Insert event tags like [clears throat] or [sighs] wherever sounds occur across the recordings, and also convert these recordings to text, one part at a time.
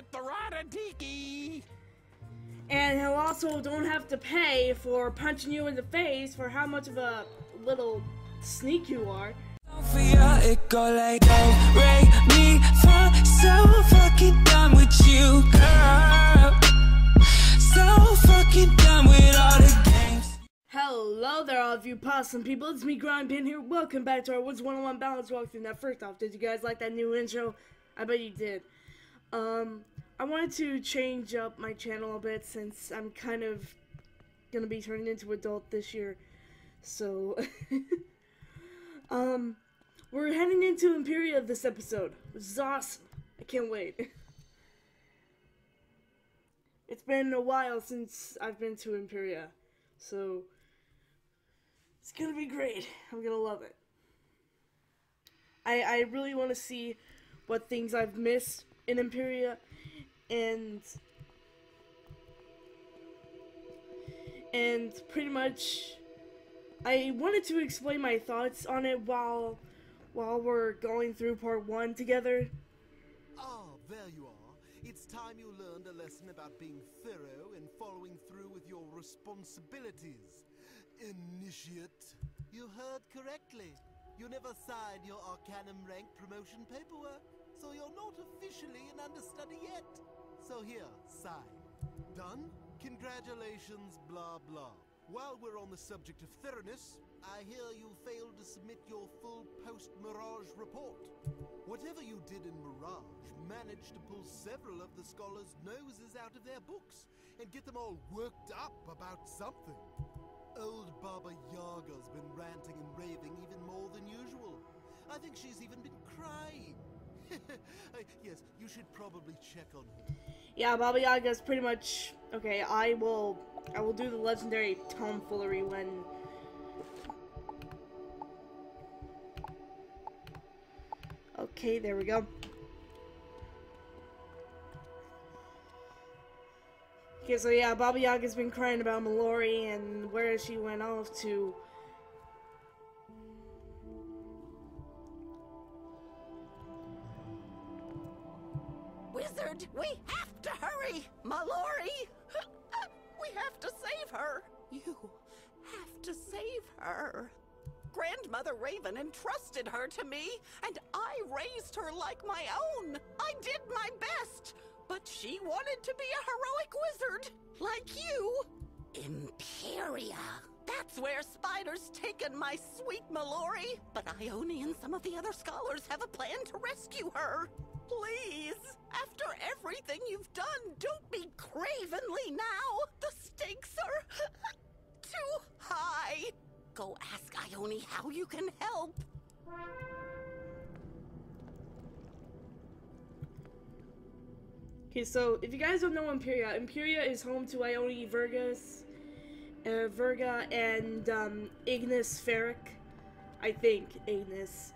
to pay at the Radadiki. And he'll also don't have to pay for punching you in the face for how much of a little sneak you are. Sophia, it go like do re mi fa so fucking done with you girl so fucking done with all the games Hello there, all of you possum people. It's me, Grindpin here. Welcome back to our Wizard101 Balance walkthrough. Now, first off, did you guys like that new intro? I bet you did. Um, I wanted to change up my channel a bit since I'm kind of gonna be turning into adult this year. So, [laughs] um, we're heading into Empyrea this episode, which is awesome. I can't wait. [laughs] It's been a while since I've been to Empyrea, so it's gonna be great. I'm gonna love it. I I really want to see what things I've missed in Empyrea, and and pretty much I wanted to explain my thoughts on it while while we're going through part one together. Ah, there you are. It's time you learned a lesson about being thorough and following through with your responsibilities. Initiate. You heard correctly. You never signed your Arcanum rank promotion paperwork, so you're not officially an understudy yet. So here, sign. Done? Congratulations, blah blah. While we're on the subject of thoroughness, I hear you failed to submit your full post-Mirage report. Whatever you did in Mirage managed to pull several of the scholars' noses out of their books and get them all worked up about something. Old Baba Yaga's been ranting and raving even more than usual. I think she's even been crying. [laughs] Uh, yes, you should probably check on her. Yeah, Baba Yaga's pretty much okay. I will I will do the legendary tomfoolery when. Okay, there we go. Okay, so yeah, Baba Yaga's been crying about Mallory and where she went off to. We have to hurry! Mallory! We have to save her! You have to save her. Grandmother Raven entrusted her to me, and I raised her like my own. I did my best, but she wanted to be a heroic wizard, like you. Empyrea. That's where Spider's taken my sweet Mallory, but Ione and some of the other scholars have a plan to rescue her. Please, after everything you've done, don't be cravenly now. The stakes are [laughs] too high. Go ask Ione how you can help. Okay, so if you guys don't know Empyrea, Empyrea is home to Ione Vergas, uh, and um, Ignis Ferric. I think Ignis.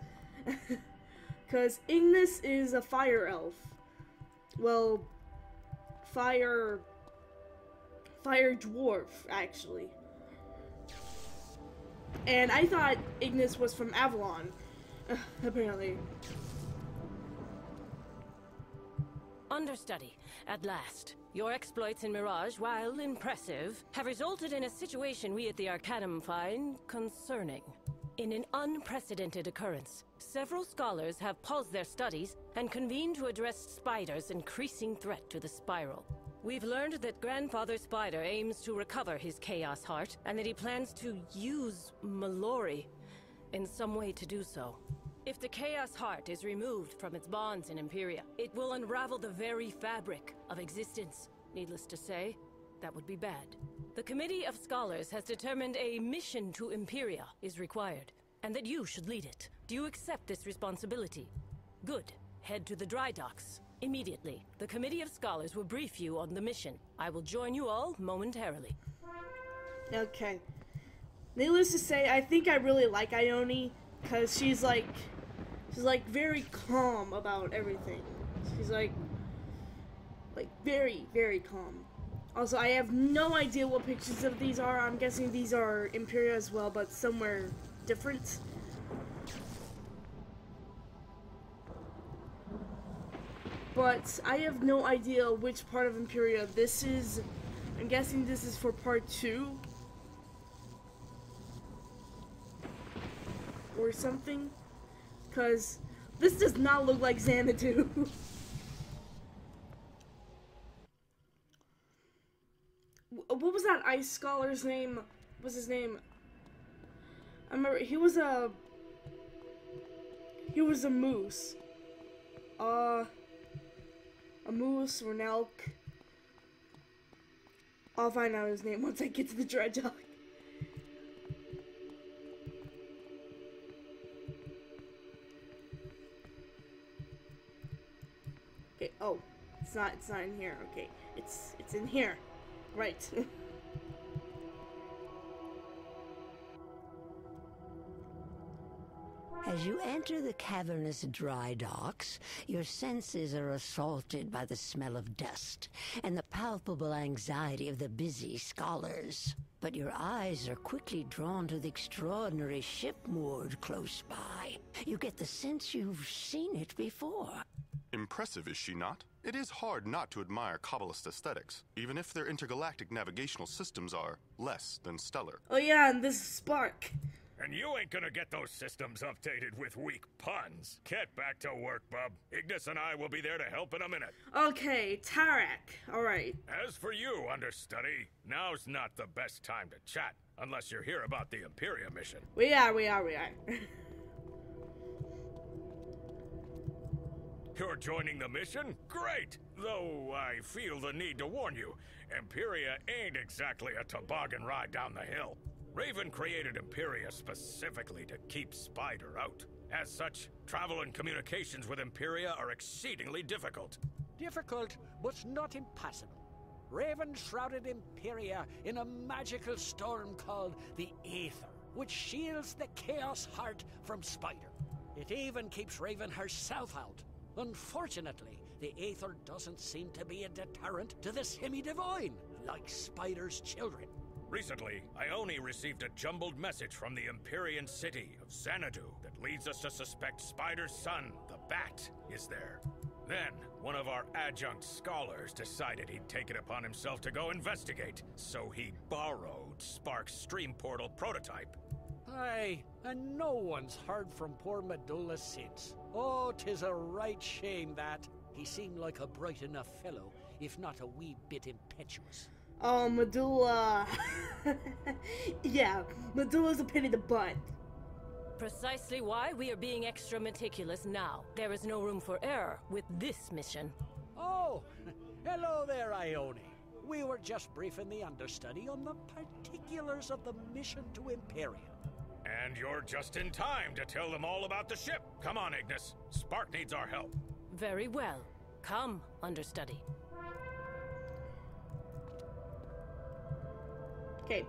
[laughs] Because Ignis is a fire elf. Well, fire. Fire dwarf, actually. And I thought Ignis was from Avalon. [sighs] apparently. Understudy, at last. Your exploits in Mirage, while impressive, have resulted in a situation we at the Arcanum find concerning. In an unprecedented occurrence, several scholars have paused their studies and convened to address Spider's increasing threat to the Spiral. We've learned that Grandfather Spider aims to recover his Chaos Heart, and that he plans to use Mallory in some way to do so. If the Chaos Heart is removed from its bonds in Empyrea, it will unravel the very fabric of existence. Needless to say, that would be bad. The Committee of Scholars has determined a mission to Empyrea is required, and that you should lead it. Do you accept this responsibility? Good. Head to the dry docks. Immediately. The Committee of Scholars will brief you on the mission. I will join you all momentarily. Okay. Needless to say, I think I really like Ione because she's like, she's like very calm about everything. She's like, like very, very calm. Also, I have no idea what pictures of these are. I'm guessing these are Empyrea as well, but somewhere different. but I have no idea which part of Empyrea this is. I'm guessing this is for part two. Or something. Because this does not look like Xanadu. [laughs] what was that ice scholar's name? What was his name? I remember he was a he was a moose. Uh a moose or an elk. I'll find out his name once I get to the Dreadhog. Okay, oh, it's not it's not in here. Okay. It's it's in here. Right. [laughs] As you enter the cavernous dry docks, your senses are assaulted by the smell of dust and the palpable anxiety of the busy scholars. But your eyes are quickly drawn to the extraordinary ship moored close by. You get the sense you've seen it before. Impressive, is she not? It is hard not to admire Kabbalist aesthetics, even if their intergalactic navigational systems are less than stellar. oh yeah, and this Spark. And you ain't gonna get those systems updated with weak puns. Get back to work, bub. Ignis and I will be there to help in a minute. Okay, Tarek. Alright. As for you, understudy, now's not the best time to chat, unless you're here about the Empyrea mission. We are, we are, we are. [laughs] You're joining the mission? Great! Though I feel the need to warn you, Empyrea ain't exactly a toboggan ride down the hill. Raven created Empyrea specifically to keep Spider out. As such, travel and communications with Empyrea are exceedingly difficult. Difficult, but not impossible. Raven shrouded Empyrea in a magical storm called the Aether, which shields the Chaos Heart from Spider. It even keeps Raven herself out. Unfortunately, the Aether doesn't seem to be a deterrent to the semi-divine, like Spider's children. Recently, Ione received a jumbled message from the Empyrean city of Xanadu that leads us to suspect Spider's son, the Bat, is there. Then, one of our adjunct scholars decided he'd take it upon himself to go investigate, so he borrowed Spark's stream portal prototype. Aye, and no one's heard from poor Medulla since. Oh, tis a right shame that. He seemed like a bright enough fellow, if not a wee bit impetuous. Oh, Medulla. [laughs] yeah, Medulla's a pain in the butt. Precisely why we are being extra meticulous now. There is no room for error with this mission. Oh, [laughs] hello there, Ione. We were just briefing the understudy on the particulars of the mission to Empyrea. And you're just in time to tell them all about the ship. Come on, Ignis. Spark needs our help. Very well. Come, understudy. Okay,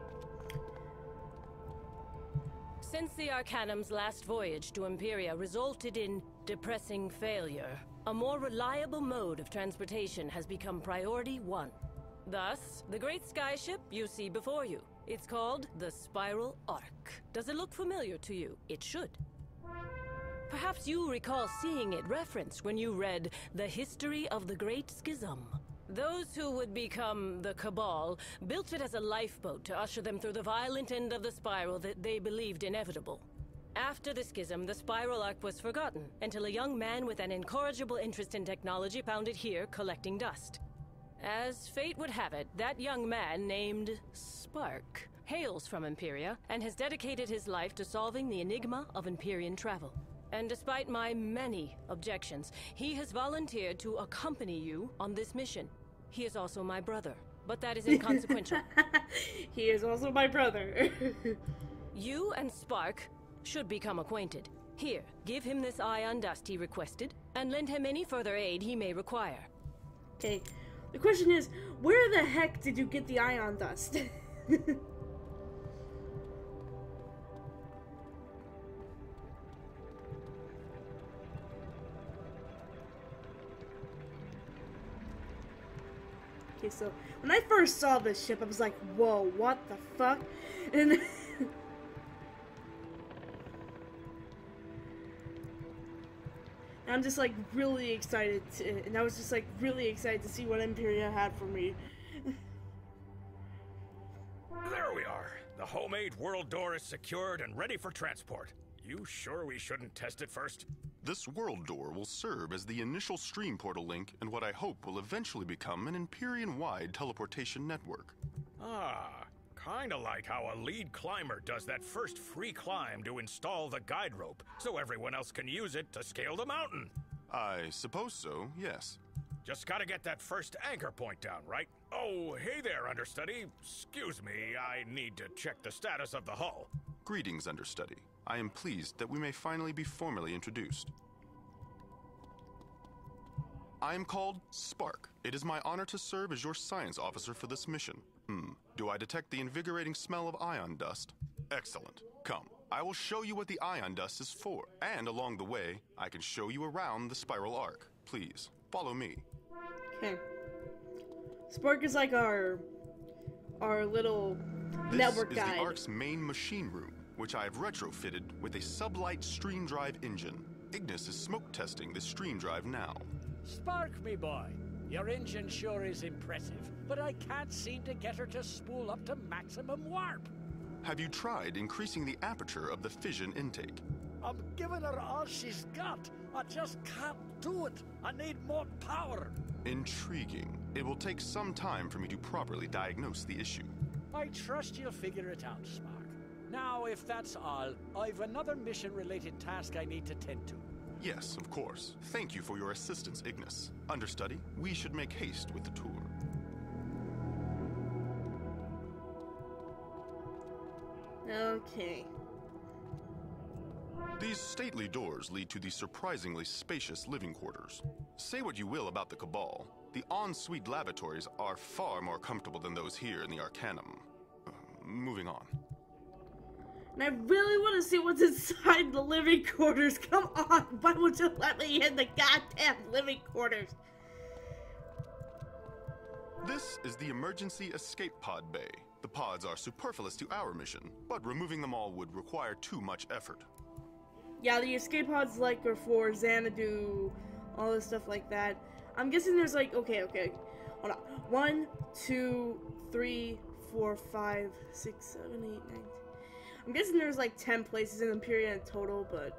Since the Arcanum's last voyage to Empyrea resulted in depressing failure, a more reliable mode of transportation has become priority one. Thus, the great skyship you see before you. It's called the Spiral Arc. Does it look familiar to you? It should. Perhaps you recall seeing it referenced when you read The History of the Great Schism. Those who would become the Cabal built it as a lifeboat to usher them through the violent end of the spiral that they believed inevitable. After the schism, the spiral arc was forgotten until a young man with an incorrigible interest in technology found it here collecting dust. As fate would have it, that young man named Spark hails from Empyrea and has dedicated his life to solving the enigma of Empyrean travel. And despite my many objections, he has volunteered to accompany you on this mission. He is also my brother, but that is inconsequential. [laughs] he is also my brother. [laughs] you and Spark should become acquainted. Here, give him this ion dust he requested, and lend him any further aid he may require. okay, the question is, where the heck did you get the ion dust? [laughs] okay, so when I first saw this ship, I was like, whoa, what the fuck? And [laughs] I'm just like really excited, to, and I was just like really excited to see what Empyrea had for me. There we are. The homemade world door is secured and ready for transport. You sure we shouldn't test it first? This world door will serve as the initial stream portal link and what I hope will eventually become an Empyrean wide teleportation network. Ah, kinda like how a lead climber does that first free climb to install the guide rope, so everyone else can use it to scale the mountain. I suppose so, yes. Just gotta get that first anchor point down, right? Oh, hey there, understudy. Excuse me, I need to check the status of the hull. Greetings, understudy. I am pleased that we may finally be formally introduced. I am called Spark. It is my honor to serve as your science officer for this mission. Hmm. Do I detect the invigorating smell of ion dust? Excellent. Come. I will show you what the ion dust is for, and along the way, I can show you around the spiral arc. Please, follow me. Okay. Spark is like our our little This network is guide. the arc's main machine room, which I have retrofitted with a sublight stream drive engine. Ignis is smoke testing the stream drive now. Spark, me boy. Your engine sure is impressive, but I can't seem to get her to spool up to maximum warp. Have you tried increasing the aperture of the fission intake? I'm giving her all she's got. I just can't do it. I need more power. Intriguing. It will take some time for me to properly diagnose the issue. I trust you'll figure it out, Spark. Now, if that's all, I've another mission-related task I need to tend to. Yes, of course. Thank you for your assistance, Ignis. Understudy, we should make haste with the tour. Okay. These stately doors lead to the surprisingly spacious living quarters. Say what you will about the Cabal, the ensuite lavatories are far more comfortable than those here in the Arcanum. Uh, moving on. And I really want to see what's inside the living quarters. Come on, why would you let me in the goddamn living quarters? This is the emergency escape pod bay. The pods are superfluous to our mission, but removing them all would require too much effort. Yeah, the escape pods like are for Xanadu, all this stuff like that. I'm guessing there's like okay, okay, hold on. One, two, three, four, five, six, seven, eight, nine. I'm guessing there's like ten places in Empyrea in total, but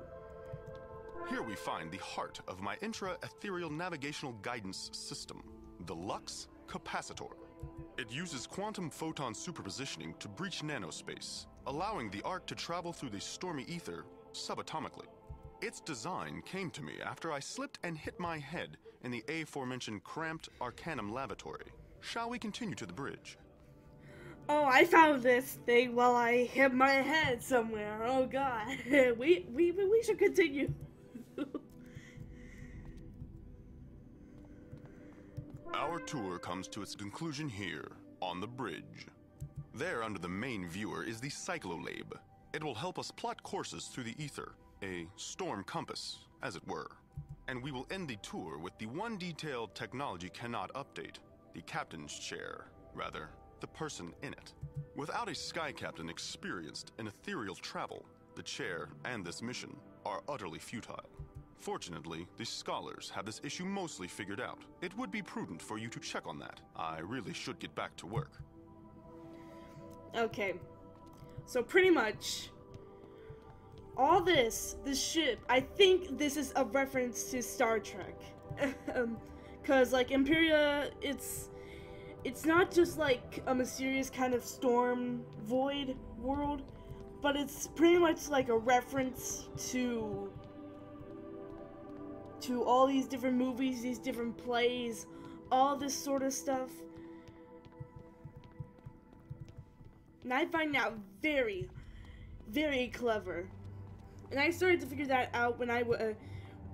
Here we find the heart of my intra-ethereal navigational guidance system, the Lux Capacitor. It uses quantum photon superpositioning to breach nanospace, allowing the arc to travel through the stormy ether subatomically. Its design came to me after I slipped and hit my head in the aforementioned cramped Arcanum lavatory. Shall we continue to the bridge? Oh, I found this thing while I hit my head somewhere. Oh god, [laughs] we we we should continue. [laughs] Our tour comes to its conclusion here, on the bridge. There, under the main viewer, is the Cyclolabe. It will help us plot courses through the ether, a storm compass, as it were. And we will end the tour with the one detail technology cannot update the captain's chair, rather, the person in it. Without a sky captain experienced in ethereal travel, the chair and this mission are utterly futile. Fortunately, the scholars have this issue mostly figured out. It would be prudent for you to check on that. I really should get back to work. Okay. So pretty much all this, this ship, I think this is a reference to Star Trek. [laughs] um, cuz like Empyrea, it's it's not just like a mysterious kind of storm void world, but it's pretty much like a reference to to all these different movies, these different plays, all this sort of stuff. And I find that very, very clever. And I started to figure that out when I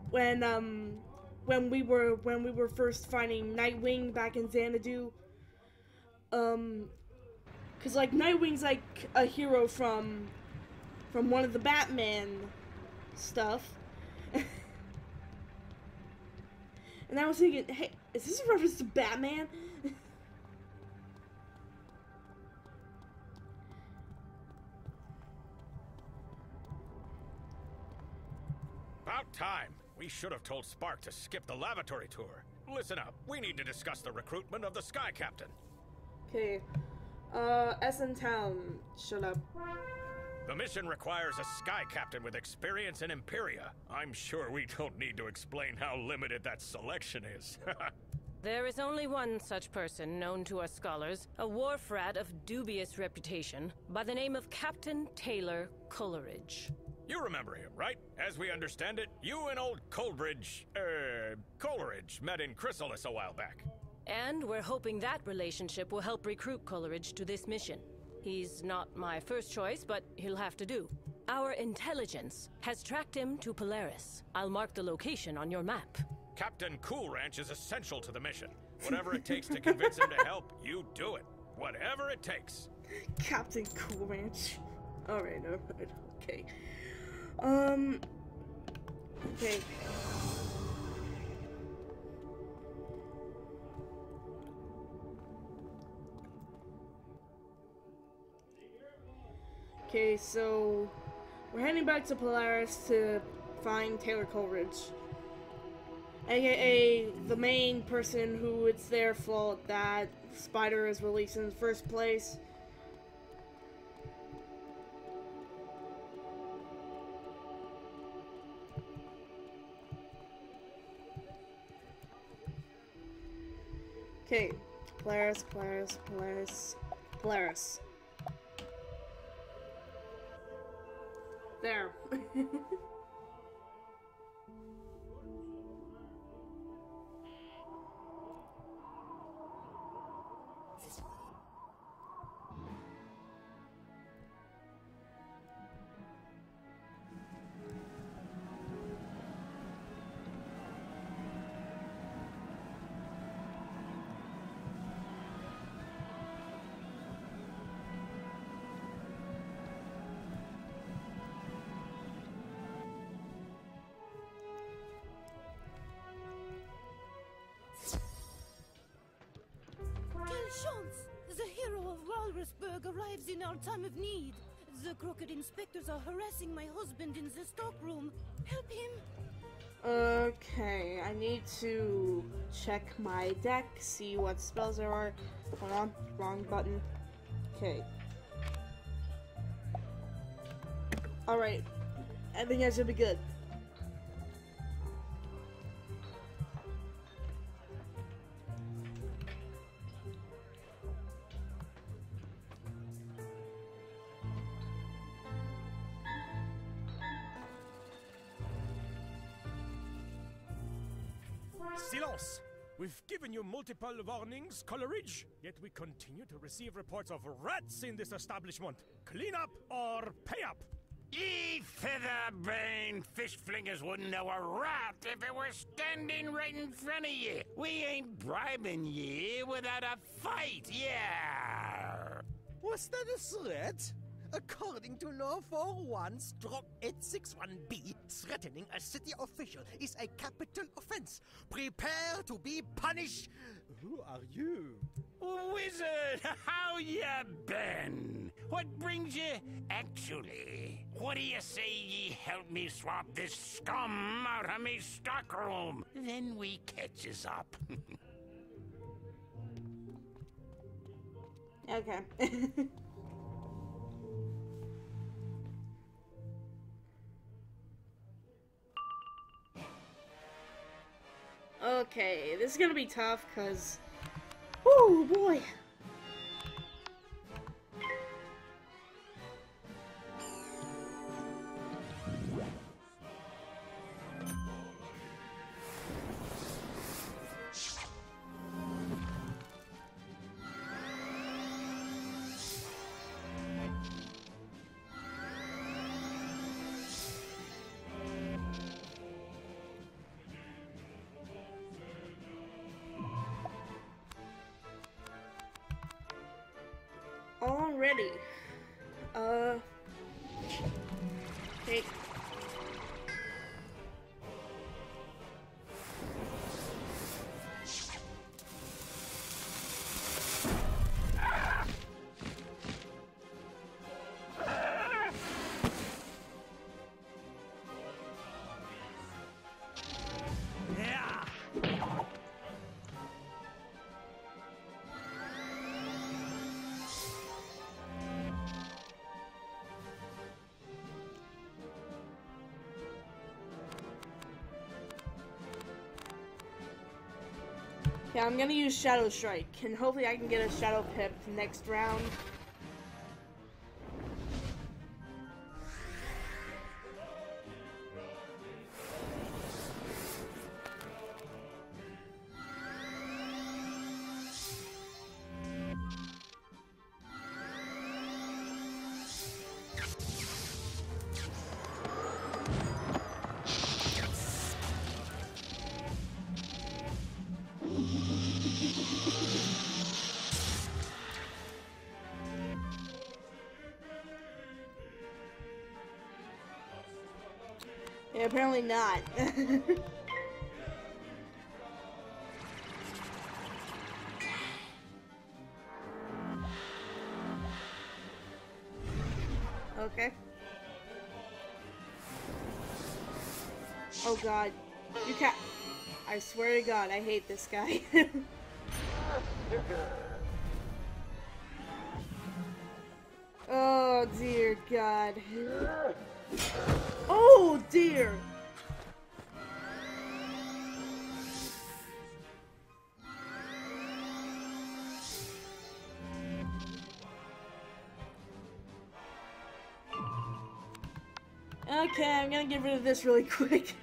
when um when we were when we were first finding Nightwing back in Xanadu. Um, cause like Nightwing's like a hero from from one of the Batman stuff. [laughs] and I was thinking, hey, is this a reference to Batman? [laughs] About time. We should have told Spark to skip the lavatory tour. Listen up. We need to discuss the recruitment of the Sky Captain. Okay. Uh, Essen Town. Shut up. The mission requires a Sky Captain with experience in Empyrea. I'm sure we don't need to explain how limited that selection is. [laughs] There is only one such person known to us scholars, a wharf rat of dubious reputation, by the name of Captain Taylor Coleridge. you remember him, right? As we understand it, you and old Coleridge, er, Coleridge met in Chrysalis a while back. And we're hoping that relationship will help recruit Coleridge to this mission. He's not my first choice, but he'll have to do. Our intelligence has tracked him to Polaris. I'll mark the location on your map. Captain Cool Ranch is essential to the mission. Whatever it takes to convince him to help, you do it. Whatever it takes. [laughs] Captain Cool Ranch. Alright, alright, okay. Um. Okay. Okay, so we're heading back to Polaris to find Taylor Coleridge, aka the main person who it's their fault that Spider is released in the first place. Okay, Polaris, Polaris, Polaris, Polaris. There. [laughs] arrives in our time of need. The crooked inspectors are harassing my husband in the stockroom. Help him! Okay, I need to check my deck, see what spells there are. Hold on, wrong button. Okay. Alright, I think I should be good. Multiple warnings, Coleridge, yet we continue to receive reports of rats in this establishment. Clean up or pay up! Ye feather-brained fish flingers wouldn't know a rat if it were standing right in front of ye. We ain't bribing ye without a fight, yeah. Was that a threat? According to Law 41 stroke 861B, threatening a city official is a capital offense. Prepare to be punished. Who are you? Wizard, how ya been? What brings you? Actually, what do you say ye help me swap this scum out of me stockroom? Then we catches up. [laughs] Okay. [laughs] okay, this is gonna be tough because. Oh boy! Yeah, I'm gonna use Shadow Strike, and hopefully I can get a Shadow Pip next round. Not. [laughs] okay. Oh god. You can't. I swear to god, I hate this guy. [laughs] oh dear god. Oh dear! Okay, I'm gonna get rid of this really [laughs] quick.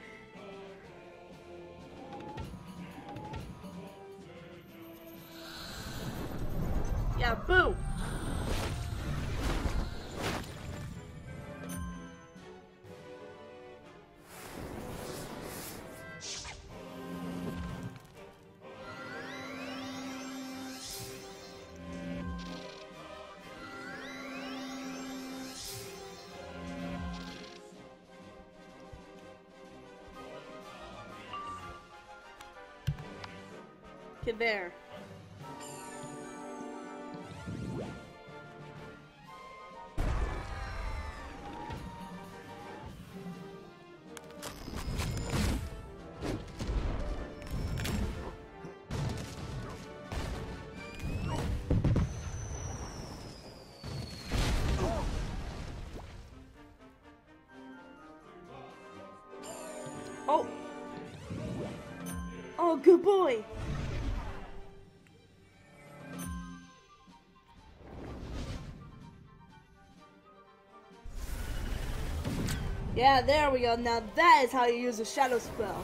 Oh, good boy! Yeah, there we go. Now that is how you use a shadow spell.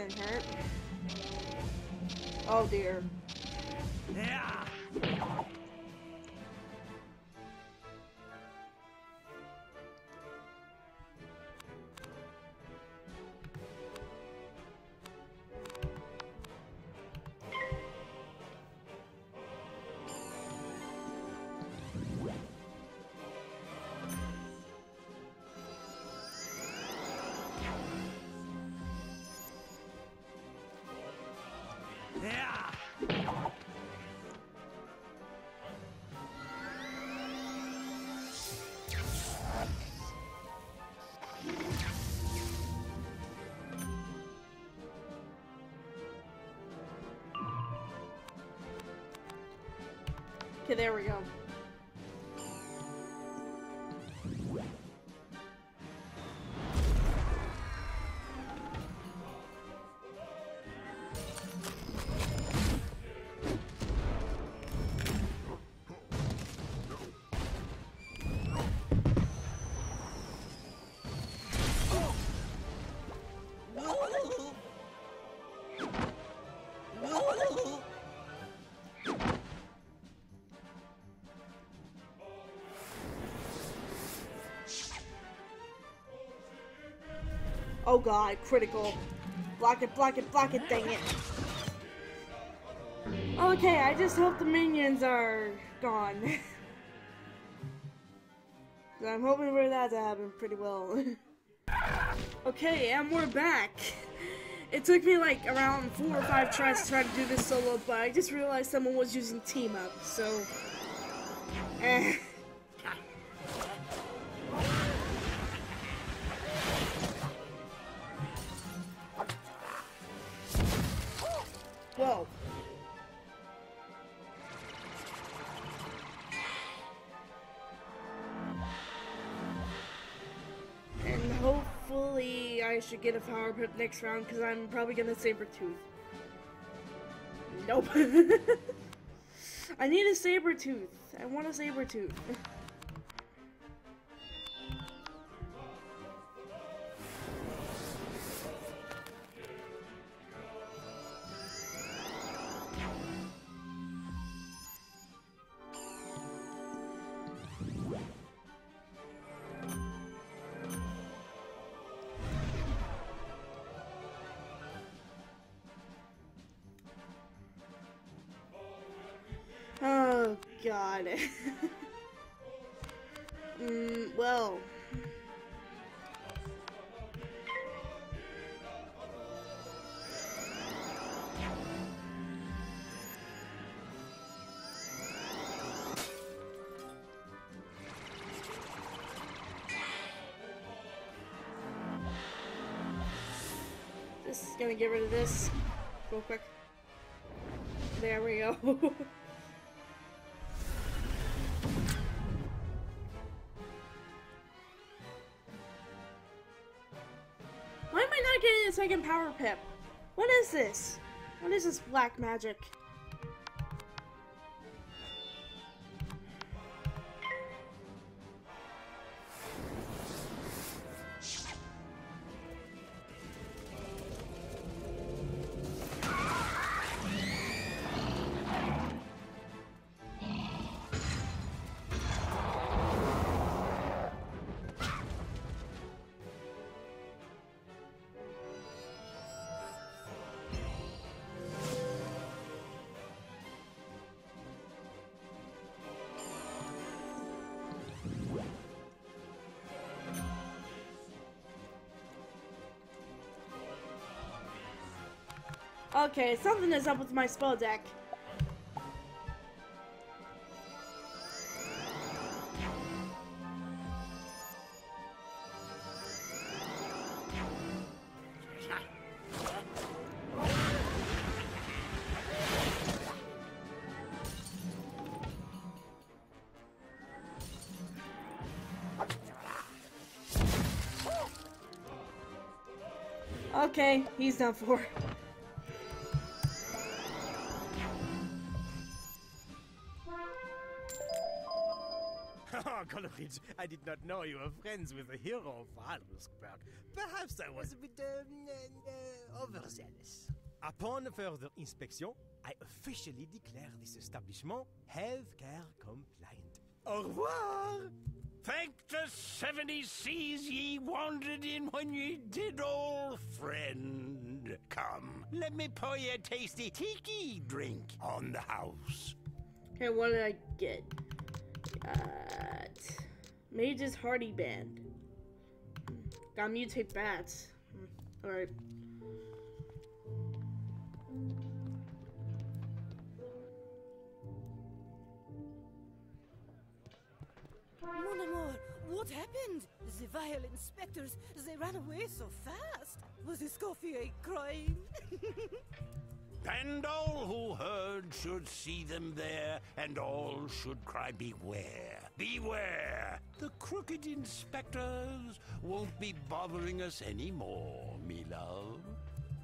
Didn't hurt. Oh dear. Okay, there we go. God, critical. Block it, block it, block it, dang it. Okay, I just hope the minions are gone. [laughs] I'm hoping for that to happen pretty well. [laughs] okay, and we're back. It took me like around four or five tries to try to do this solo, but I just realized someone was using team up, so... Eh. Should get a power pip next round because I'm probably gonna saber tooth. Nope. [laughs] I need a saber tooth. I want a saber tooth. [laughs] gonna get rid of this real quick. There we go. [laughs] Why am I not getting a second power pip? What is this? What is this black magic? Okay, something is up with my spell deck. Okay, he's done for. I did not know you were friends with the hero of Walrusberg. Perhaps I was a bit uh, uh, overzealous. Upon further inspection, I officially declare this establishment healthcare compliant. Au revoir! Thank the seventy seas ye wandered in when ye did, old friend. Come, let me pour you a tasty tiki drink on the house. Okay, what did I get? Got Mage's Hardy Band. Got mutate bats. Hmm, Alright. What happened? The vile inspectors, they ran away so fast. Was this coffee a crying? [laughs] And all who heard should see them there, and all should cry, Beware! Beware! The crooked inspectors won't be bothering us anymore, me love.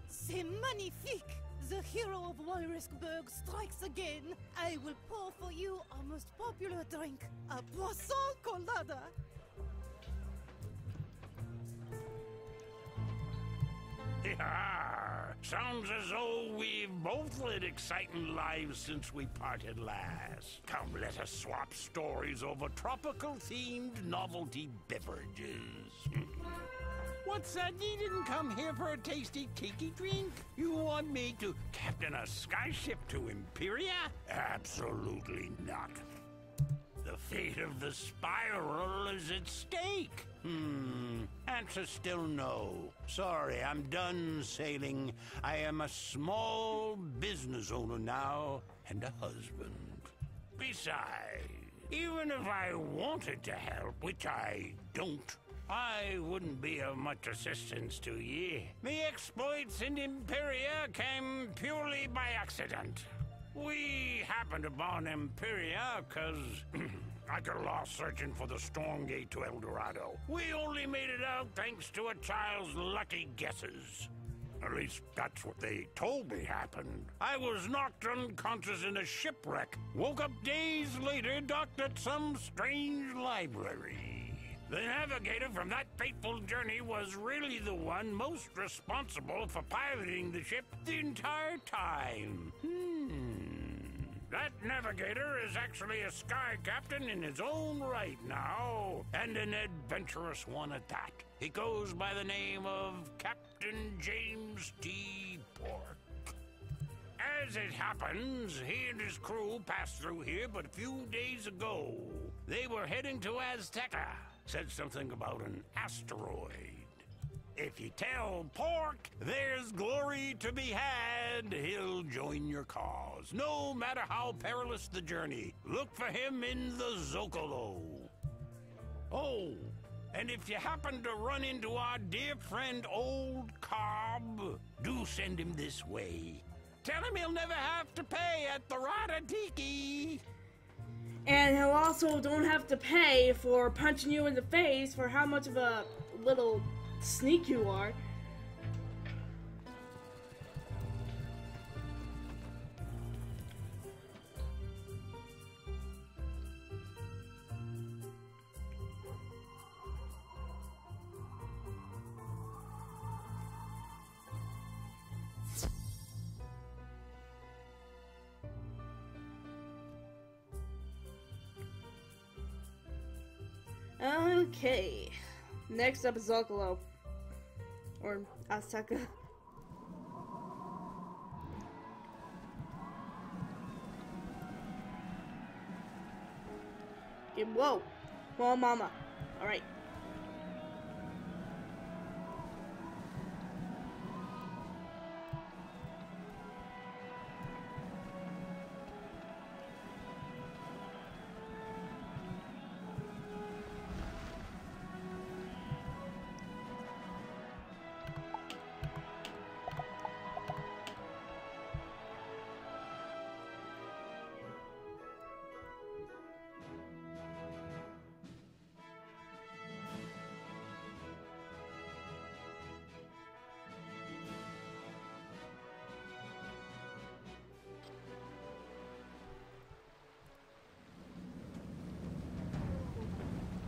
C'est magnifique! The hero of Walrusberg strikes again. I will pour for you our most popular drink, a boisson colada. [laughs] Yarr! Sounds as though we've both led exciting lives since we parted last. Come, let us swap stories over tropical themed novelty beverages. [laughs] What's that? You didn't come here for a tasty tiki drink? You want me to captain a skyship to Empyrea? Absolutely not. The fate of the spiral is at stake. Hmm. Answer still no. Sorry, I'm done sailing. I am a small business owner now and a husband. Besides, even if I wanted to help, which I don't, I wouldn't be of much assistance to ye. Me exploits in Empyrea came purely by accident. We happened upon Empyrea because [clears throat] I got lost searching for the storm gate to El Dorado. We only made it out thanks to a child's lucky guesses. At least that's what they told me happened. I was knocked unconscious in a shipwreck. Woke up days later, docked at some strange library. The navigator from that fateful journey was really the one most responsible for piloting the ship the entire time. Hmm. That navigator is actually a sky captain in his own right now, and an adventurous one at that. He goes by the name of Captain James T. Pork. As it happens, he and his crew passed through here but a few days ago. They were heading to Azteca. Said something about an asteroid. If you tell Pork there's glory to be had, he'll join your cause, no matter how perilous the journey. Look for him in the Zocalo. Oh, and if you happen to run into our dear friend Old Cobb, do send him this way. Tell him he'll never have to pay at the Radadiki. And he'll also don't have to pay for punching you in the face for how much of a little sneak you are. Okay. Next up is Zocalo. Or. Okay, whoa. Whoa, mama. Alright.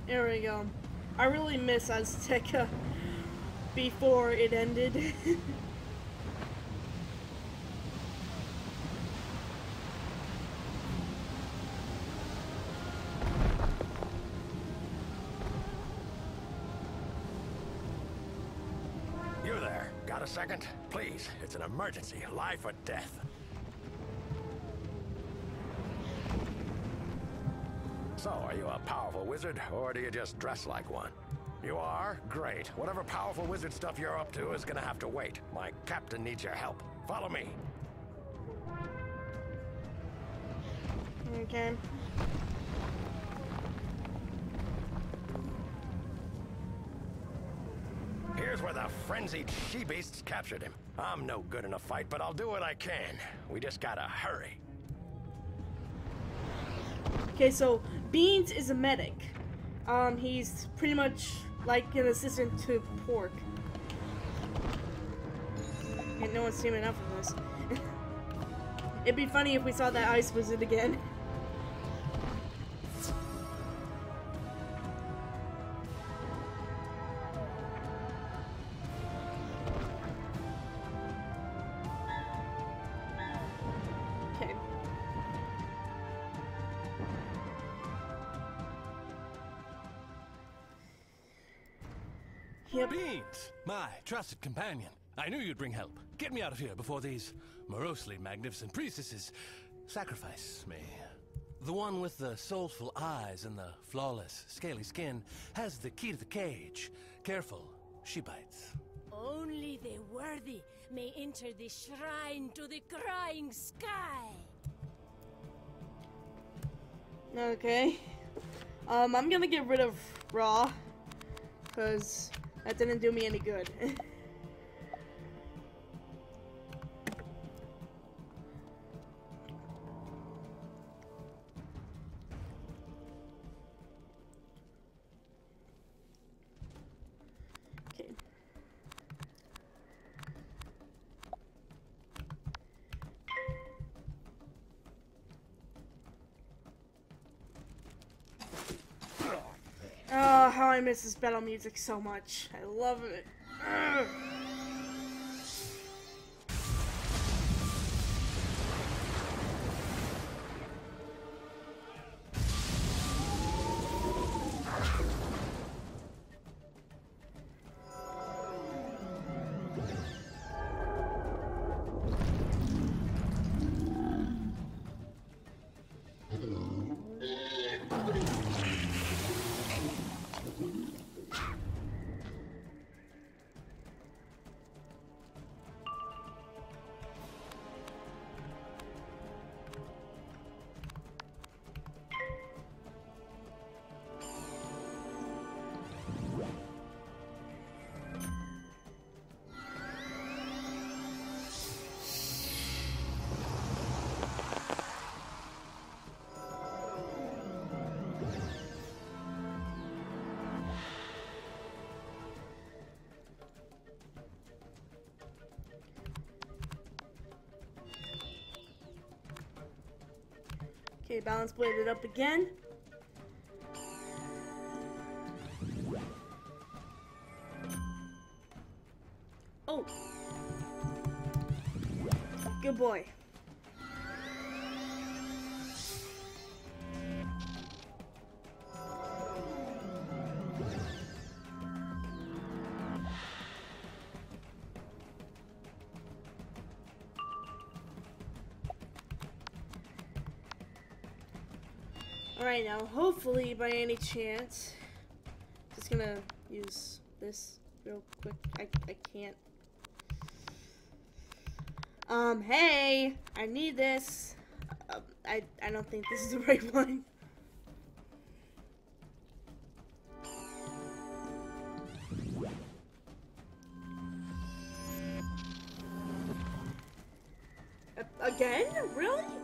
There we go. I really miss Azteca before it ended. [laughs] You there. Got a second? Please, it's an emergency. Life or death. So, are you a powerful wizard, or do you just dress like one? You are? Great. Whatever powerful wizard stuff you're up to is gonna have to wait. My captain needs your help. Follow me. okay. Here's where the frenzied she-beasts captured him. I'm no good in a fight, but I'll do what I can. We just gotta hurry. Okay, so Beans is a medic. Um, he's pretty much like an assistant to Pork. And no one's seen enough of this. [laughs] It'd be funny if we saw that ice wizard again. [laughs] trusted companion. I knew you'd bring help. Get me out of here before these morosely magnificent priestesses sacrifice me. The one with the soulful eyes and the flawless, scaly skin has the key to the cage. Careful, she bites. Only the worthy may enter the shrine to the crying sky. Okay. Um, I'm gonna get rid of Ra. Because that didn't do me any good. [laughs] how I miss this battle music so much. I love it. Ugh. Okay, blade it up again. Oh. Good boy. Alright, now hopefully by any chance, just gonna use this real quick. I, I can't. Um, hey, I need this. Uh, I, I don't think this is the [laughs] right one. Again? Really?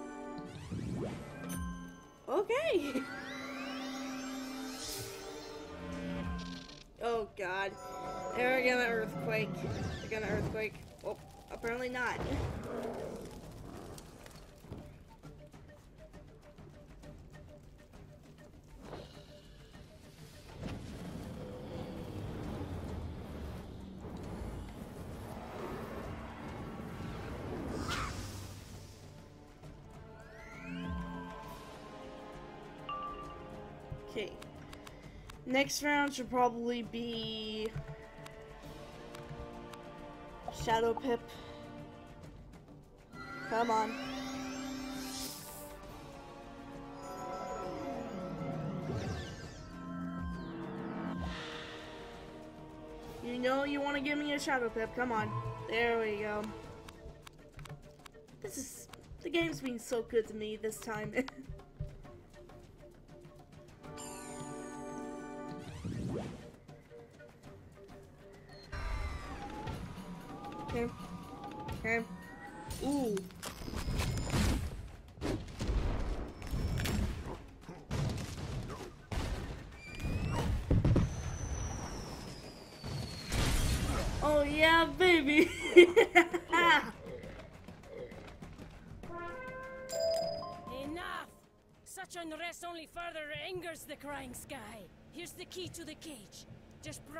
Okay. Oh god. They're gonna earthquake. They're gonna earthquake. Well, apparently not. Next round should probably be Shadow Pip. Come on. You know you want to give me a Shadow Pip. Come on. There we go. This is the game's been so good to me this time. [laughs]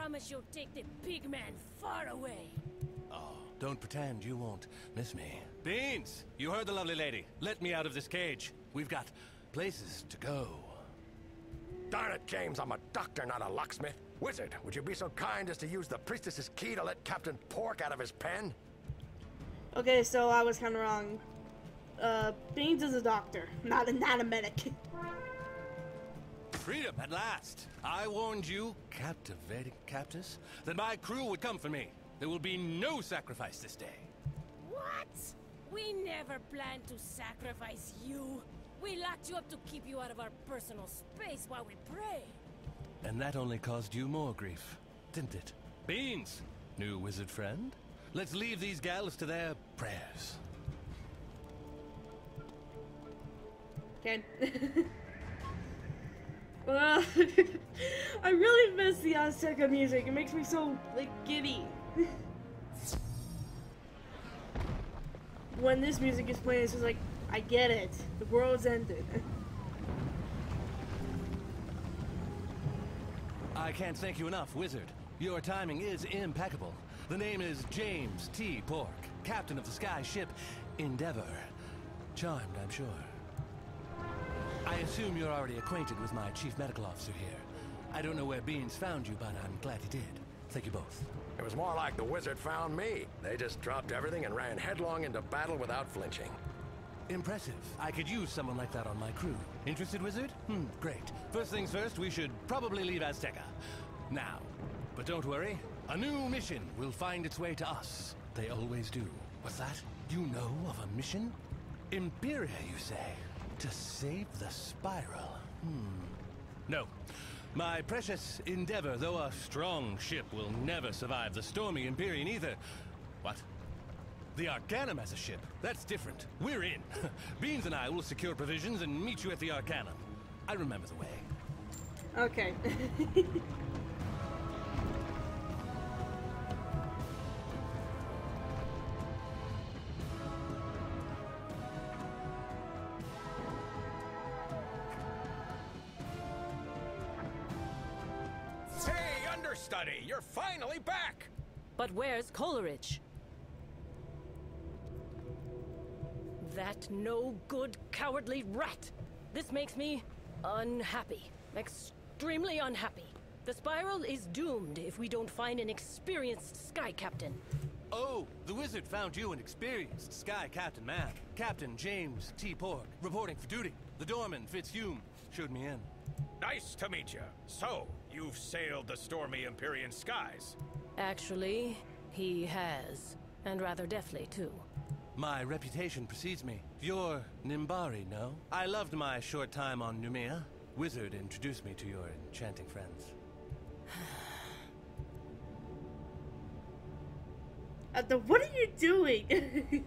promise you'll take the big man far away. Oh, don't pretend you won't miss me. Beans, you heard the lovely lady. Let me out of this cage. We've got places to go. Darn it, James, I'm a doctor, not a locksmith. Wizard, would you be so kind as to use the priestess's key to let Captain Pork out of his pen? Okay, so I was kind of wrong. Uh, Beans is a doctor, not a not a medic. [laughs] Freedom at last. I warned you, captivating captors, that my crew would come for me. There will be no sacrifice this day. What? We never planned to sacrifice you. We locked you up to keep you out of our personal space while we pray. And that only caused you more grief, didn't it? Beans, new wizard friend. Let's leave these gals to their prayers. Ken. [laughs] [laughs] I really miss the Azteca music. It makes me so like giddy. when this music is playing, it's just like I get it. The world's ended. I can't thank you enough, Wizard. Your timing is impeccable. The name is James T. Pork, captain of the sky ship Endeavor. Charmed, I'm sure. I assume you're already acquainted with my chief medical officer here. I don't know where Beans found you, but I'm glad he did. Thank you both. It was more like the wizard found me. They just dropped everything and ran headlong into battle without flinching. Impressive. I could use someone like that on my crew. Interested, Wizard? Hmm, great. First things first, we should probably leave Azteca. Now. But don't worry, a new mission will find its way to us. They always do. What's that? You know of a mission? Empyrea, you say? To save the Spiral? Hmm. No. My precious Endeavor, though a strong ship, will never survive the stormy Empyrean either. What? The Arcanum has a ship. That's different. We're in. [laughs] Beans and I will secure provisions and meet you at the Arcanum. I remember the way. Okay. [laughs] finally back! But where's Coleridge? That no good, cowardly rat! This makes me unhappy. Extremely unhappy. The Spiral is doomed if we don't find an experienced sky captain. Oh, the wizard found you an experienced sky captain man. Captain James T. Pork, reporting for duty. The doorman, Fitzhume, showed me in. Nice to meet you. So, you've sailed the stormy Empyrean skies. Actually, he has. And rather deftly, too. My reputation precedes me. You're Nimbari, no? I loved my short time on Numia. Wizard introduced me to your enchanting friends. [sighs] At the, what are you doing? [laughs]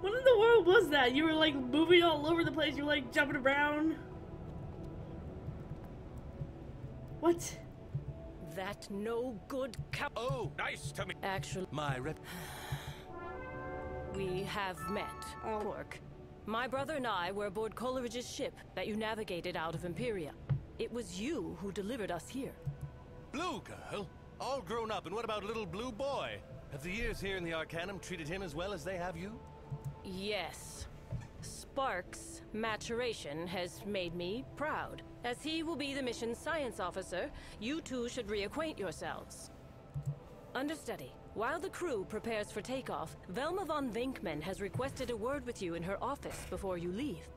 what in the world was that? You were like moving all over the place. You were like jumping around. What? That no good cow. Oh, nice to meet. Actually, my rep. [sighs] we have met, oh. Pork. My brother and I were aboard Coleridge's ship that you navigated out of Empyrea. It was you who delivered us here. Blue girl? All grown up, and what about little blue boy? Have the years here in the Arcanum treated him as well as they have you? Yes. Sparks' maturation has made me proud. As he will be the mission's science officer, you two should reacquaint yourselves. Understudy, while the crew prepares for takeoff, Velma von Vinkman has requested a word with you in her office before you leave.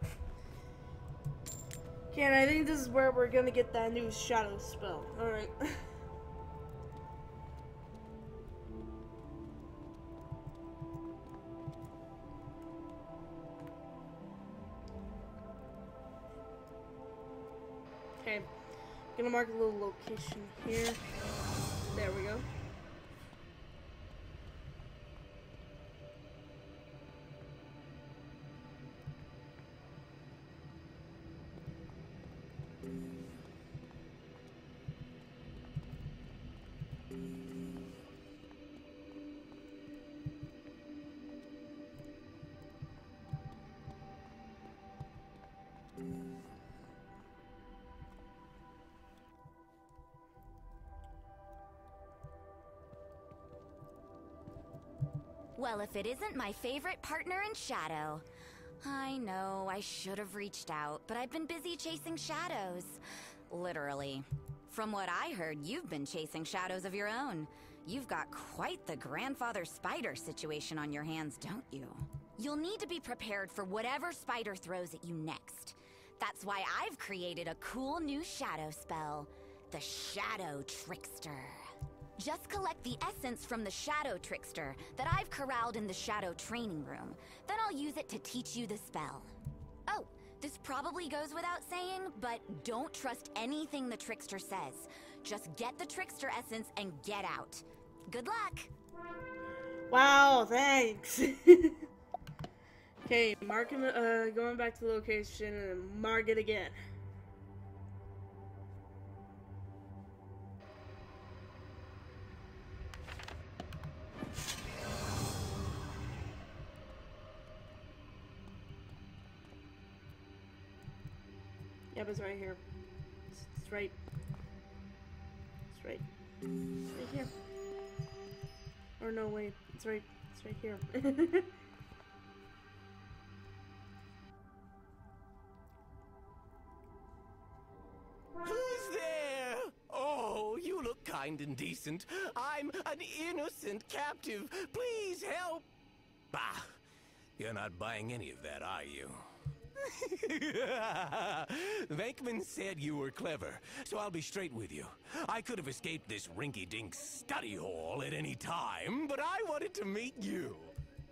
Ken, I think this is where we're gonna get that new shadow spell. Alright. [laughs] gonna mark a little location here. There we go. Well, if it isn't my favorite partner in Shadow. I know, I should have reached out, but I've been busy chasing shadows. Literally. From what I heard, you've been chasing shadows of your own. You've got quite the grandfather spider situation on your hands, don't you? You'll need to be prepared for whatever spider throws at you next. That's why I've created a cool new shadow spell the Shadow Trickster. Just collect the essence from the Shadow Trickster that I've corralled in the Shadow Training Room. Then I'll use it to teach you the spell. Oh, this probably goes without saying, but don't trust anything the Trickster says. Just get the Trickster essence and get out. Good luck! Wow, thanks. [laughs] okay, marking, uh, going back to location and mark it again. It's right here. It's, it's right. It's right. It's right here. Or no, wait. It's right. It's right here. [laughs] Who's there? Oh, you look kind and decent. I'm an innocent captive. Please help. Bah, you're not buying any of that, are you? [laughs] Venkman said you were clever, so I'll be straight with you. I could have escaped this rinky-dink study hall at any time, but I wanted to meet you.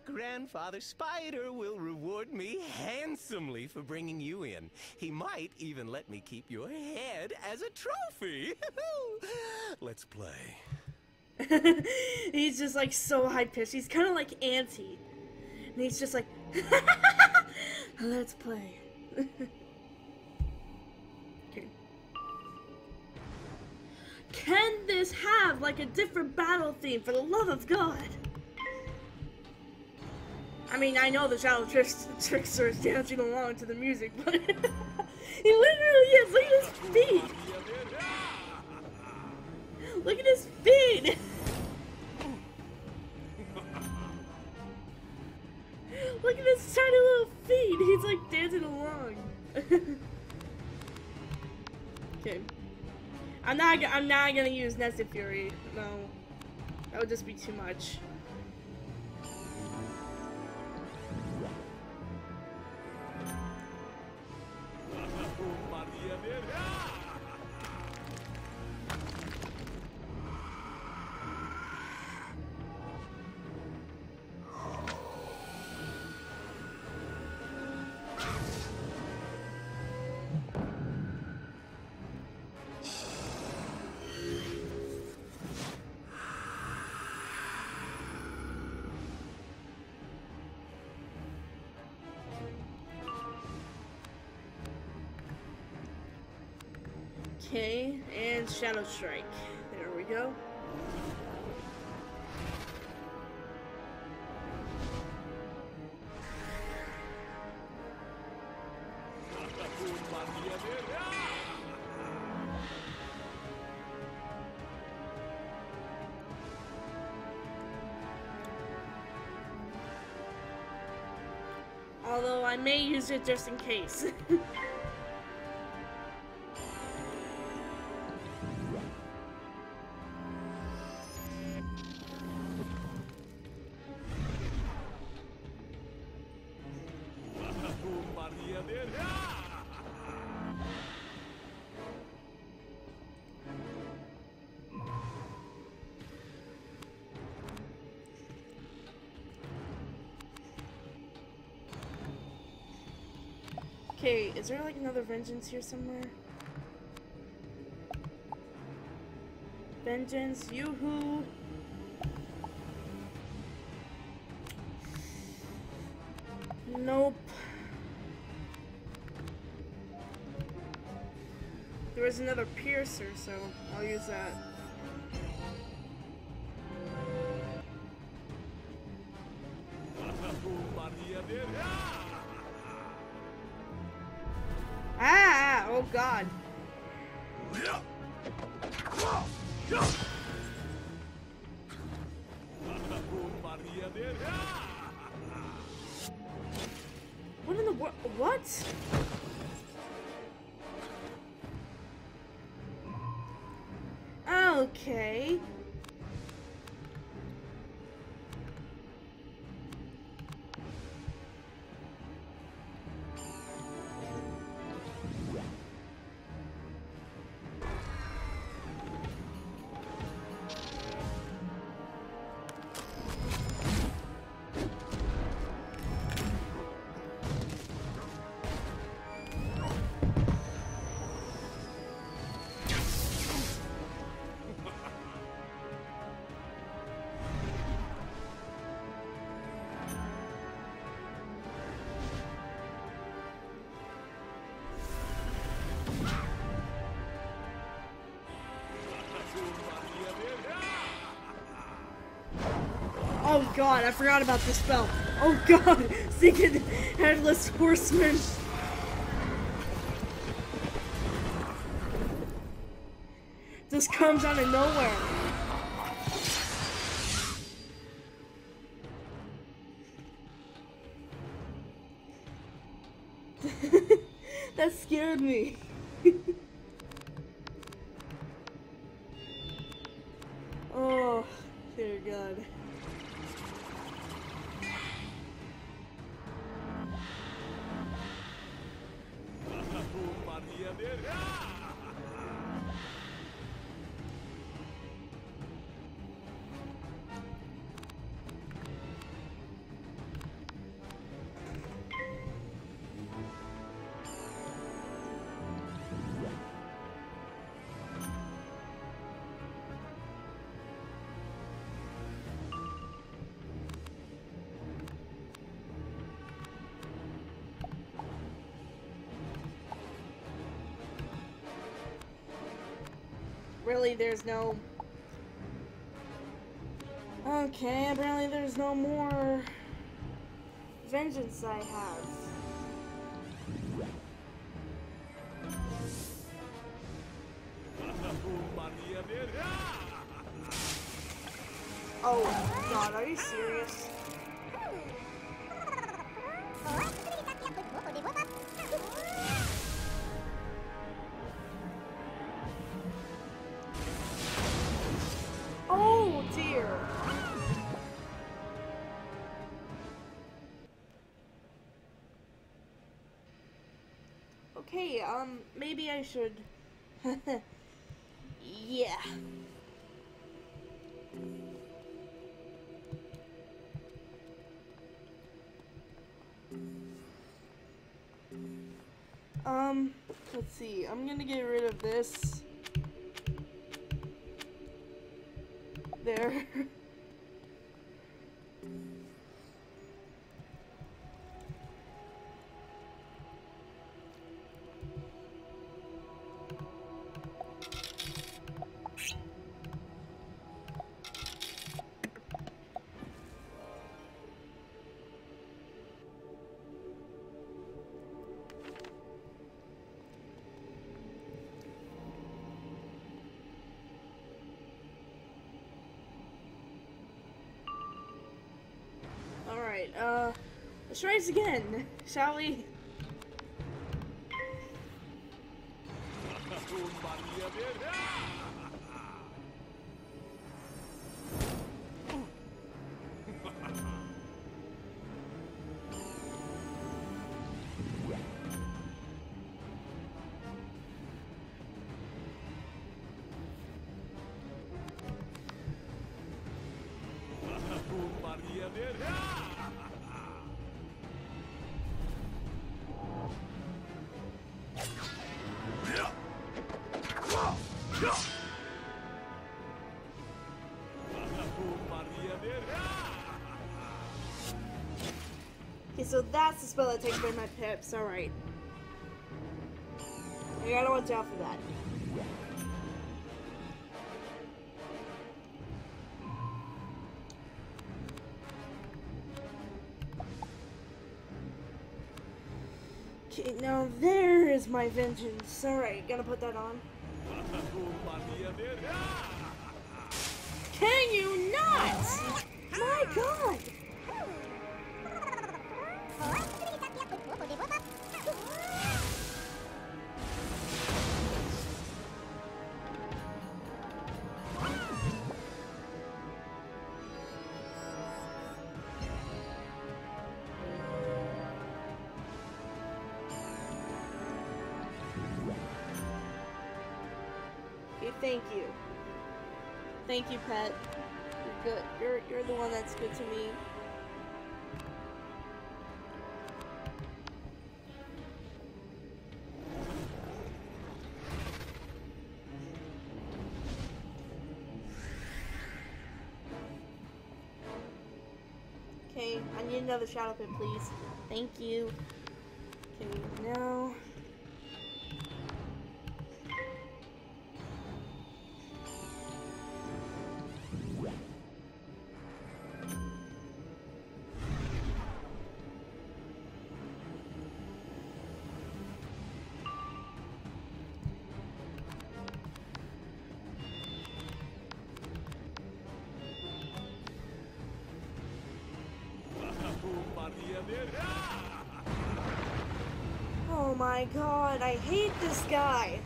Grandfather Spider will reward me handsomely for bringing you in. He might even let me keep your head as a trophy. [laughs] Let's play. [laughs] he's just like so high pitched. He's kind of like Auntie. And he's just like, let's play. okay. [laughs] Can this have like a different battle theme for the love of God? I mean, I know the Shadow Tricks Trickster is dancing along to the music, but [laughs] he literally is. Look at his feet. Look at his feet. [laughs] He's like dancing along. [laughs] okay. I'm not. I'm not gonna use Nested Fury. No, that would just be too much. Shadow Strike. There we go. Although I may use it just in case. [laughs] Okay, is there like another vengeance here somewhere? Vengeance, yoo-hoo! Nope. There was another piercer, so I'll use that. Oh god, I forgot about this spell. Oh god, [laughs] Secret Headless Horseman. This comes out of nowhere. Really, there's no... Okay, apparently there's no more vengeance I have. Okay, um, maybe I should. [laughs] Alright, uh, let's try this again, shall we? [laughs] so that's the spell that takes away my pips, alright. I gotta watch out for that. Okay, now there is my vengeance. Alright, gonna put that on. [laughs] Can you not? Thank you, pet. You're good. You're you're the one that's good to me. Okay, I need another shadow pip, please. Thank you. Okay, now. Oh my god, I hate this guy.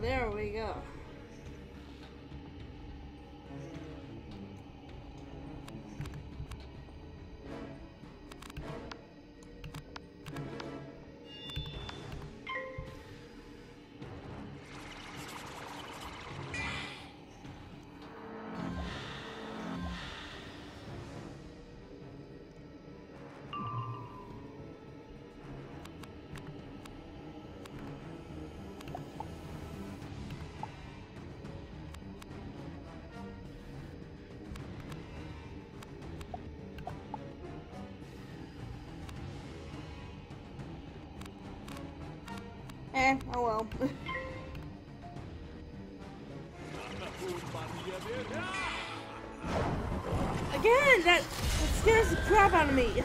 There we go. Eh, oh well. [laughs] Again, that, that scares the crap out of me.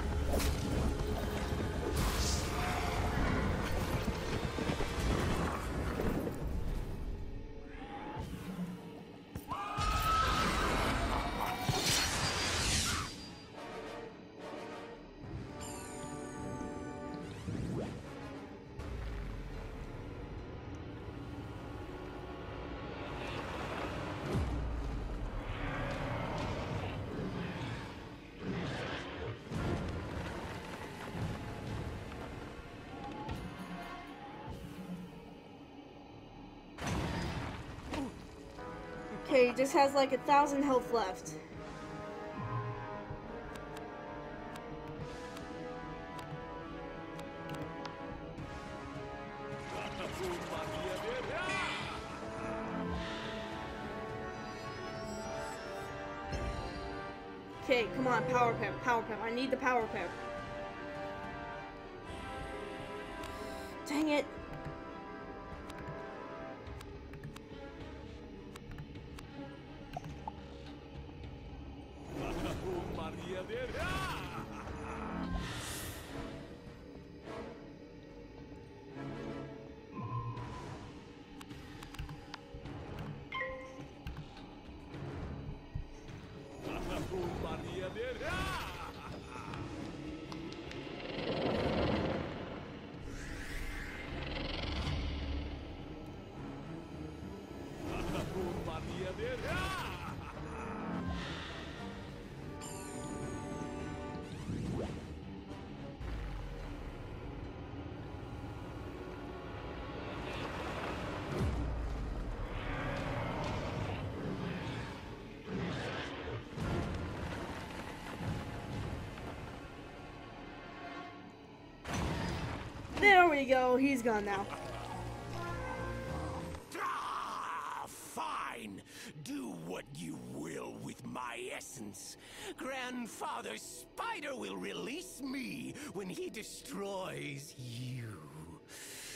Has like a thousand health left. Okay, come on, power pip, power pip. I need the power pip. We go. He's gone now. Ah, fine. Do what you will with my essence. Grandfather Spider will release me when he destroys you.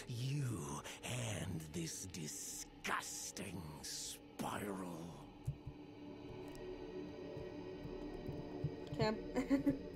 You and this disgusting spiral. Okay. [laughs]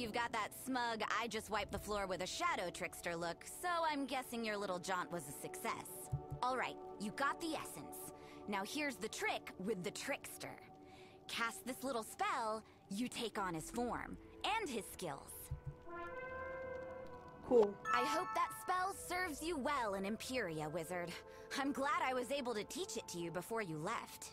You've got that smug, I just wiped the floor with a shadow trickster look, so I'm guessing your little jaunt was a success. Alright, you got the essence. Now here's the trick with the trickster. Cast this little spell, you take on his form, and his skills. Cool. I hope that spell serves you well in Empyrea, wizard. I'm glad I was able to teach it to you before you left.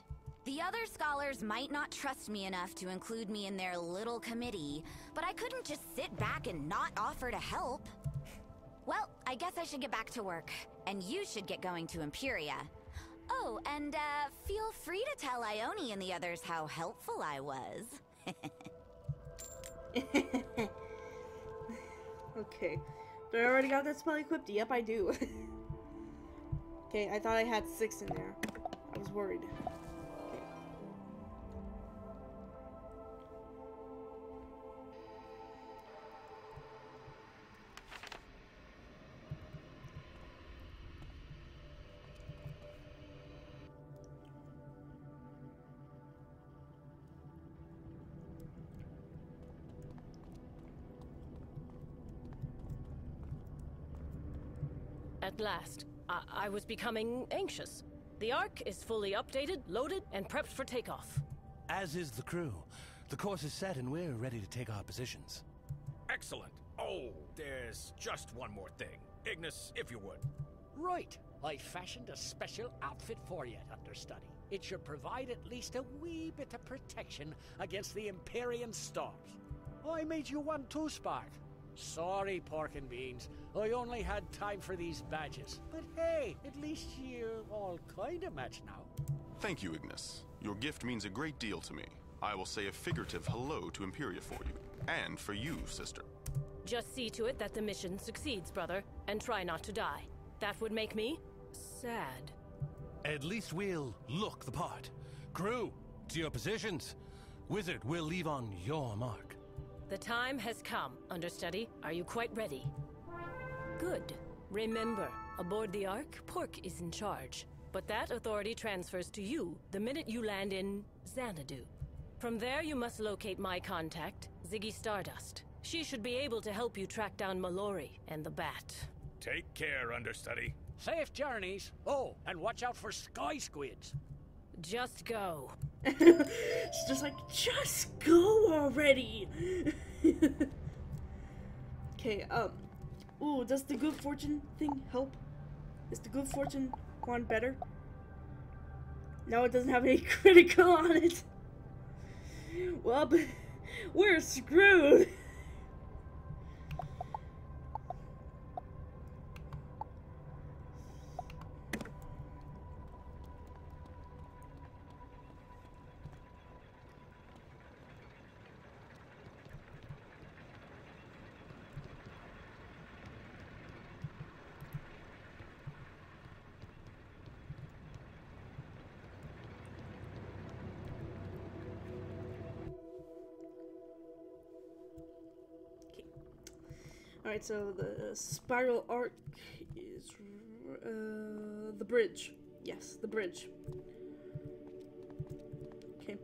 The other scholars might not trust me enough to include me in their little committee, but I couldn't just sit back and not offer to help. Well, I guess I should get back to work, and you should get going to Empyrea. Oh, and uh, feel free to tell Ione and the others how helpful I was. [laughs] okay. Do I already got that spell equipped? Yep, I do. [laughs] okay, I thought I had six in there. I was worried. At last, I, I was becoming anxious. The Ark is fully updated, loaded, and prepped for takeoff. As is the crew. The course is set and we're ready to take our positions. Excellent. Oh, there's just one more thing. Ignis, if you would. Right. I fashioned a special outfit for you, understudy. It should provide at least a wee bit of protection against the Empyrean storms. I made you one too, Spark. Sorry, pork and beans. I only had time for these badges. But hey, at least you're all kind of match now. Thank you, Ignis. Your gift means a great deal to me. I will say a figurative hello to Empyrea for you. And for you, sister. Just see to it that the mission succeeds, brother, and try not to die. That would make me sad. At least we'll look the part. Crew, to your positions. Wizard, we'll leave on your mark. The time has come, understudy. Are you quite ready? Good. Remember, aboard the Ark, Pork is in charge. But that authority transfers to you the minute you land in Zanadu. From there, you must locate my contact, Ziggy Stardust. She should be able to help you track down Mallory and the Bat. Take care, understudy. Safe journeys. Oh, and watch out for sky squids. Just go. [laughs] She's just like, just go already. [laughs] okay, um, ooh, does the good fortune thing help? Is the good fortune one better? No, it doesn't have any [laughs] critical on it. Well, we're screwed. Alright, so the spiral arc is uh, the bridge. Yes, the bridge. Okay.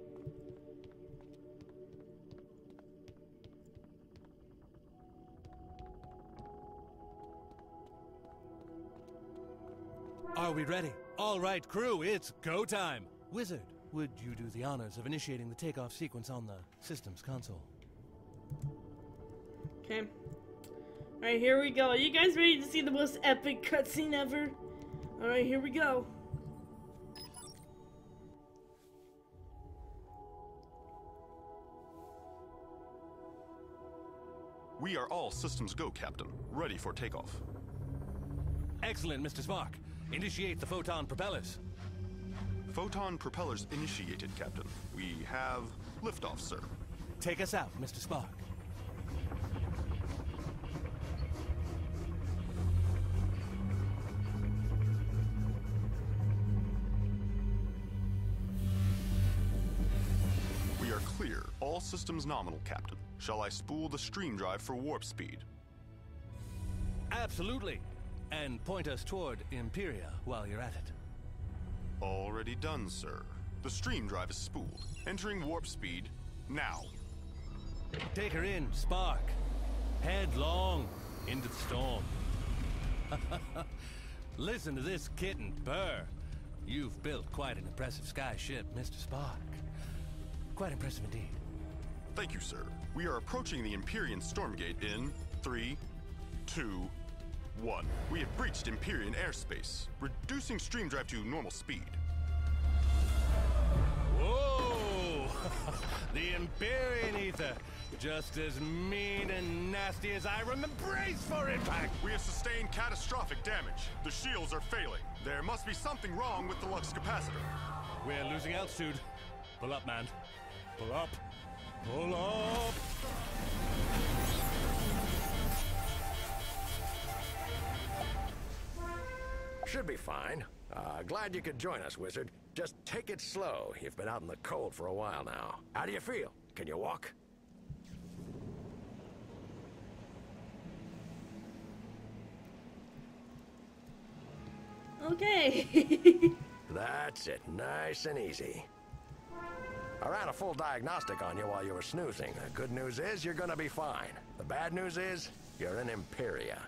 Are we ready? All right, crew, it's go time. Wizard, would you do the honors of initiating the takeoff sequence on the system's console? Okay. Alright, here we go. Are you guys ready to see the most epic cutscene ever? Alright, here we go. We are all systems go, Captain. Ready for takeoff. Excellent, Mr. Spark. Initiate the photon propellers. Photon propellers initiated, Captain. We have liftoff, sir. Take us out, Mr. Spark. Systems nominal, Captain. Shall I spool the stream drive for warp speed? Absolutely. And point us toward Empyrea while you're at it. Already done, sir. The stream drive is spooled. Entering warp speed now. Take her in, Spark. Headlong into the storm. [laughs] Listen to this kitten purr. You've built quite an impressive sky ship, Mr. Spark. Quite impressive indeed. Thank you, sir. We are approaching the Empyrean Stormgate in three, two, one. We have breached Empyrean airspace, reducing stream drive to normal speed. Whoa! [laughs] the Empyrean Ether. Just as mean and nasty as I remember. Brace for impact! We have sustained catastrophic damage. The shields are failing. There must be something wrong with the Lux capacitor. We're losing altitude. Pull up, man. Pull up. Pull up! Should be fine. Uh, glad you could join us, Wizard. Just take it slow. You've been out in the cold for a while now. How do you feel? Can you walk? Okay. [laughs] That's it. Nice and easy. I ran a full diagnostic on you while you were snoozing. The good news is you're gonna be fine. The bad news is you're in Empyrea.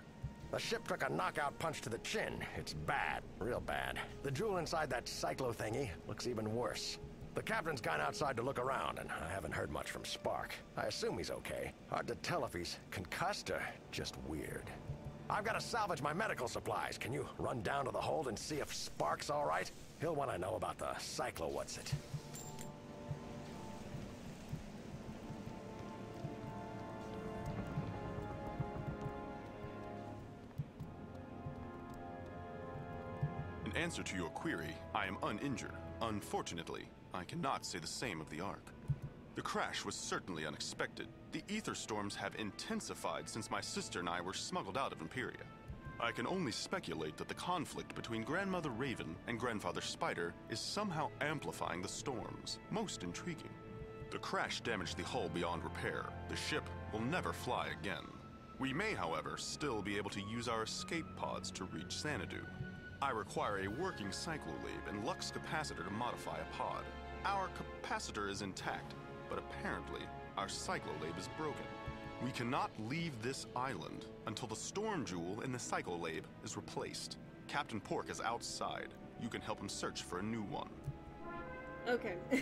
The ship took a knockout punch to the chin. It's bad, real bad. The jewel inside that cyclo thingy looks even worse. The captain's gone outside to look around, and I haven't heard much from Spark. I assume he's okay. Hard to tell if he's concussed or just weird. I've got to salvage my medical supplies. Can you run down to the hold and see if Spark's all right? He'll want to know about the cyclo what's it. Answer to your query, I am uninjured. Unfortunately, I cannot say the same of the Ark. The crash was certainly unexpected. The ether storms have intensified since my sister and I were smuggled out of Empyrea. I can only speculate that the conflict between Grandmother Raven and Grandfather Spider is somehow amplifying the storms. Most intriguing. The crash damaged the hull beyond repair. The ship will never fly again. We may, however, still be able to use our escape pods to reach Zanadu. I require a working cyclolabe and lux capacitor to modify a pod. Our capacitor is intact, but apparently our cyclolabe is broken. We cannot leave this island until the storm jewel in the cyclolabe is replaced. Captain Pork is outside. You can help him search for a new one. Okay. [laughs]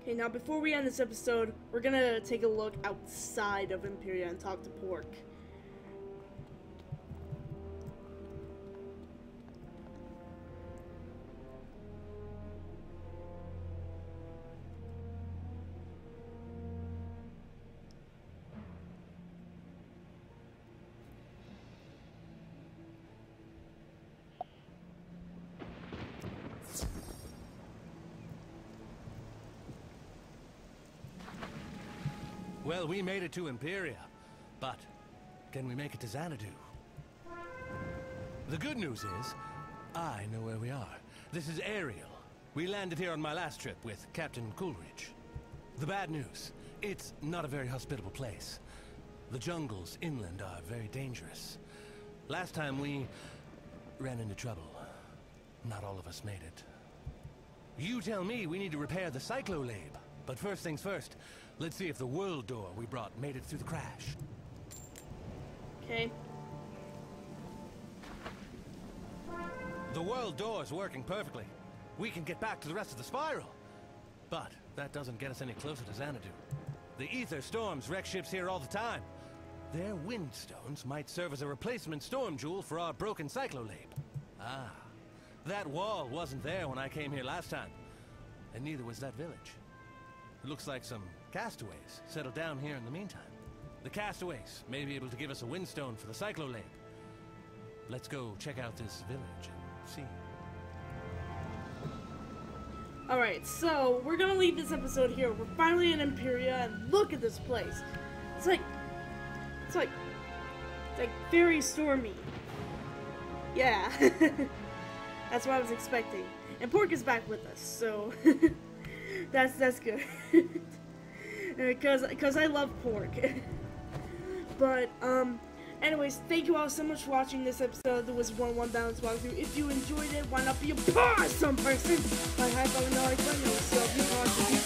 okay, now before we end this episode, we're gonna take a look outside of Empyrea and talk to Pork. Well, we made it to Empyrea, but can we make it to Zanadu? The good news is, I know where we are. This is Aeriel. We landed here on my last trip with Captain Coolidge. The bad news, it's not a very hospitable place. The jungles inland are very dangerous. Last time we ran into trouble. Not all of us made it. You tell me we need to repair the cyclolabe. But first things first, let's see if the world door we brought made it through the crash. Okay. The world door is working perfectly. we can get back to the rest of the spiral. But that doesn't get us any closer to Zanadu. The ether storms wreck ships here all the time. Their windstones might serve as a replacement storm jewel for our broken cyclolabe. Ah, that wall wasn't there when I came here last time. And neither was that village. It looks like some castaways settled down here in the meantime. The castaways may be able to give us a windstone for the cyclolabe. Let's go check out this village and see. Alright, so we're gonna leave this episode here. We're finally in Empyrea, and look at this place. It's like, it's like, it's like very stormy. Yeah, [laughs] that's what I was expecting. And Pork is back with us, so [laughs] that's that's good. [laughs] Because because I love Pork. [laughs] but um. Anyways, thank you all so much for watching this episode. There was one one balance walkthrough. If you enjoyed it, why not be a awesome person? My high five and all I see you